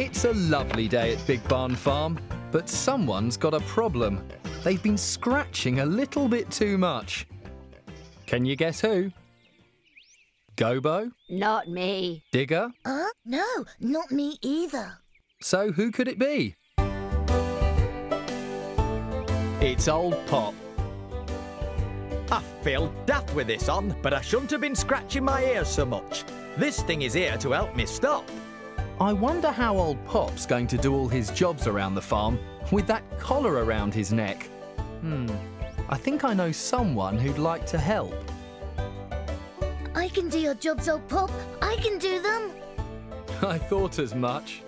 It's a lovely day at Big Barn Farm, but someone's got a problem. They've been scratching a little bit too much. Can you guess who? Gobo? Not me. Digger? Huh? No, not me either. So who could it be? It's old Pop. I feel daft with this on, but I shouldn't have been scratching my ears so much. This thing is here to help me stop. I wonder how old Pop's going to do all his jobs around the farm with that collar around his neck. Hmm, I think I know someone who'd like to help. I can do your jobs, old Pop. I can do them. I thought as much.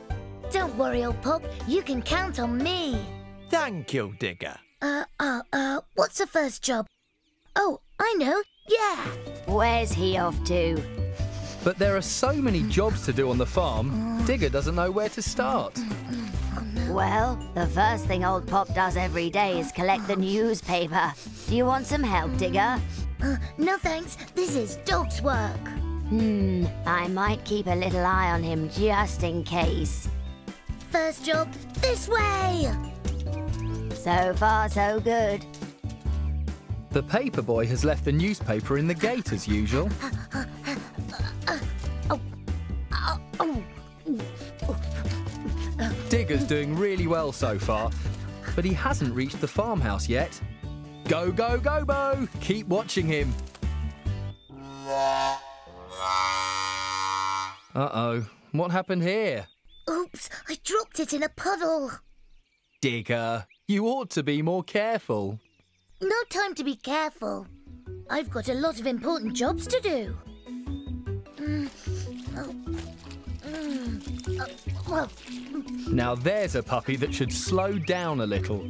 Don't worry, old Pop. You can count on me. Thank you, Digger. Uh, uh, uh, what's the first job? Oh, I know. Yeah. Where's he off to? But there are so many jobs to do on the farm, Digger doesn't know where to start. Well, the first thing old Pop does every day is collect the newspaper. Do you want some help, Digger? Uh, no thanks. This is dog's work. Hmm, I might keep a little eye on him just in case. First job, this way. So far, so good. The paper boy has left the newspaper in the gate as usual. Digger's doing really well so far, but he hasn't reached the farmhouse yet. Go, go, Gobo! Keep watching him. Uh-oh. What happened here? oops, I dropped it in a puddle. Digger, you ought to be more careful. No time to be careful. I've got a lot of important jobs to do. Mm, Now there's a puppy that should slow down a little.